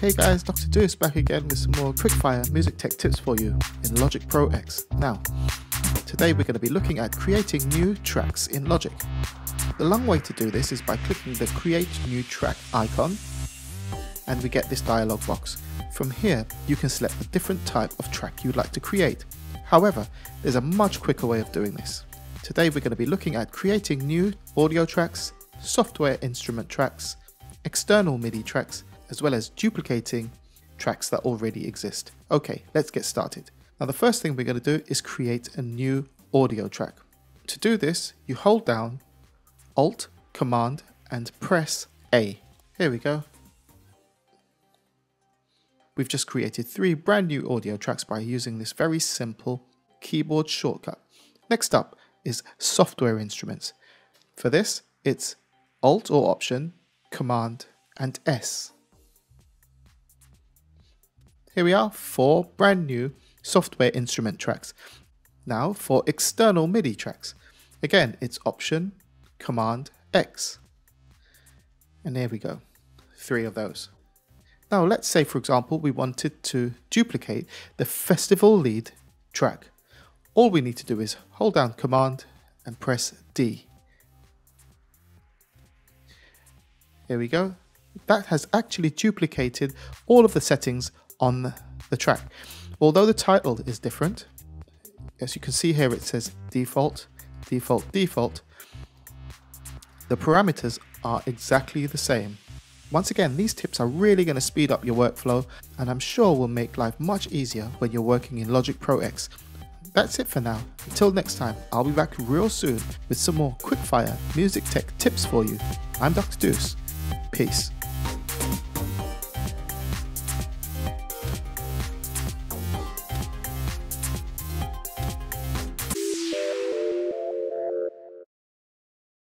Hey guys, Dr. Duce back again with some more quickfire music tech tips for you in Logic Pro X. Now, today we're going to be looking at creating new tracks in Logic. The long way to do this is by clicking the Create New Track icon and we get this dialog box. From here, you can select the different type of track you'd like to create. However, there's a much quicker way of doing this. Today we're going to be looking at creating new audio tracks, software instrument tracks, external MIDI tracks, as well as duplicating tracks that already exist. Okay, let's get started. Now the first thing we're going to do is create a new audio track. To do this, you hold down Alt, Command and press A. Here we go. We've just created three brand new audio tracks by using this very simple keyboard shortcut. Next up is software instruments. For this, it's Alt or Option, Command and S. Here we are, four brand new software instrument tracks. Now for external MIDI tracks. Again, it's Option, Command, X. And there we go, three of those. Now let's say for example we wanted to duplicate the festival lead track. All we need to do is hold down Command and press D. Here we go. That has actually duplicated all of the settings on the track. Although the title is different, as you can see here it says default, default, default, the parameters are exactly the same. Once again, these tips are really going to speed up your workflow and I'm sure will make life much easier when you're working in Logic Pro X. That's it for now. Until next time, I'll be back real soon with some more quickfire music tech tips for you. I'm Dr. Duce. Peace.